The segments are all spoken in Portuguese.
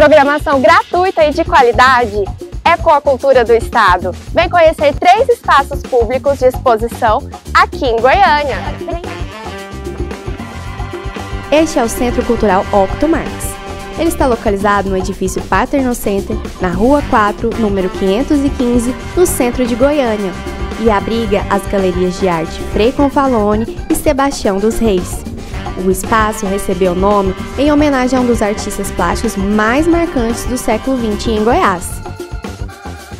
Programação gratuita e de qualidade é com a cultura do Estado. Vem conhecer três espaços públicos de exposição aqui em Goiânia. Este é o Centro Cultural Octo Marx. Ele está localizado no edifício Paterno Center, na Rua 4, número 515, no centro de Goiânia, e abriga as galerias de arte Frei Confalone e Sebastião dos Reis. O espaço recebeu o nome em homenagem a um dos artistas plásticos mais marcantes do século XX em Goiás.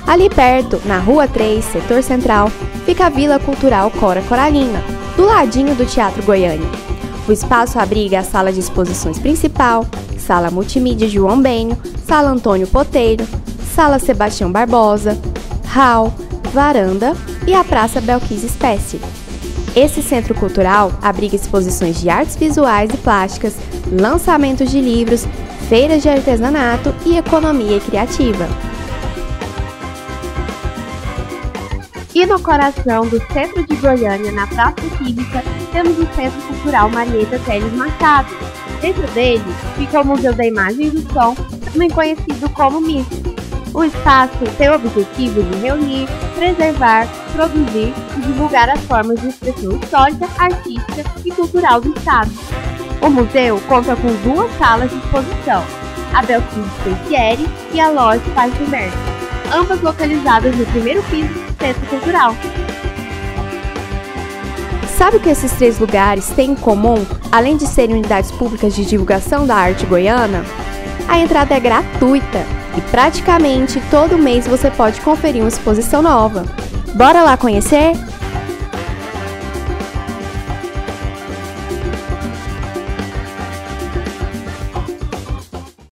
Ali perto, na Rua 3, setor central, fica a Vila Cultural Cora Coralina, do ladinho do Teatro Goiânia. O espaço abriga a sala de exposições principal, sala multimídia João Benho, sala Antônio Poteiro, sala Sebastião Barbosa, hall, varanda e a Praça Belquis Espécie. Esse centro cultural abriga exposições de artes visuais e plásticas, lançamentos de livros, feiras de artesanato e economia criativa. E no coração do centro de Goiânia, na Praça Cívica, temos o Centro Cultural Marieta Teles Machado. Dentro dele fica o Museu da Imagem e do Som, também conhecido como MIS. O espaço tem o objetivo de reunir, preservar, produzir e divulgar as formas de expressão histórica, artística e cultural do Estado. O museu conta com duas salas de exposição, a Belquim Pensieri e a Loja Partenberg, ambas localizadas no primeiro piso do Centro Cultural. Sabe o que esses três lugares têm em comum, além de serem unidades públicas de divulgação da arte goiana? A entrada é gratuita e praticamente todo mês você pode conferir uma exposição nova. Bora lá conhecer?